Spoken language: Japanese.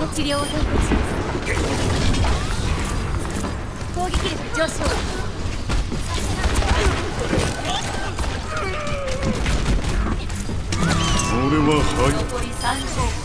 の治療を担当します攻撃力上昇俺ははい。残り30